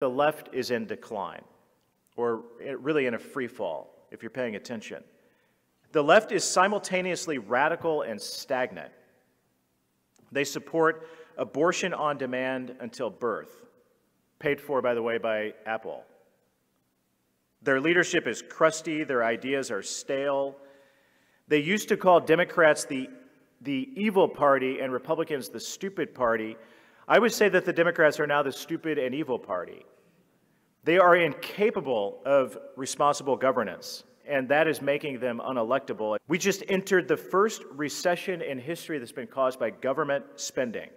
the left is in decline, or really in a free fall, if you're paying attention. The left is simultaneously radical and stagnant. They support abortion on demand until birth, paid for, by the way, by Apple. Their leadership is crusty, their ideas are stale. They used to call Democrats the, the evil party and Republicans the stupid party. I would say that the Democrats are now the stupid and evil party. They are incapable of responsible governance, and that is making them unelectable. We just entered the first recession in history that's been caused by government spending.